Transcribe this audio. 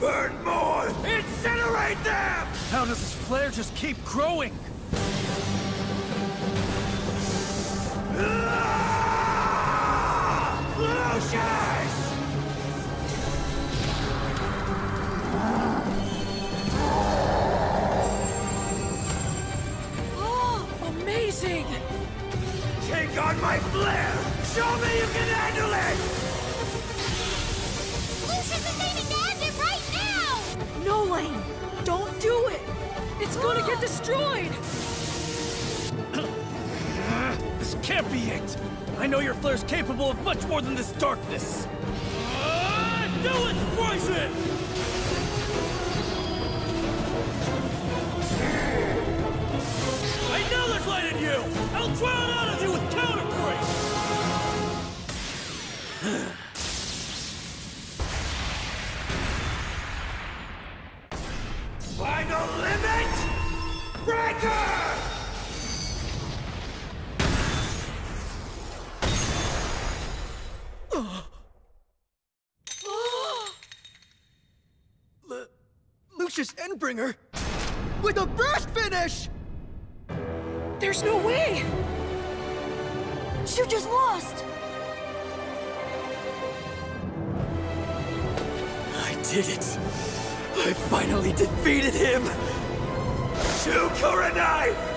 Burn more! Incinerate them! How does this flare just keep growing? Lucius! Oh, amazing! Take on my flare! Show me you can handle it! Now! No, Lain! Don't do it! It's gonna get destroyed! This can't be it! I know your flare's capable of much more than this darkness! Ah, do it, poison! I know there's light in you! I'll drown out of you with counterpoint! Breaker! Lucius Endbringer! With a burst finish! There's no way! You just lost! I did it! I finally defeated him! Shu Kurenai!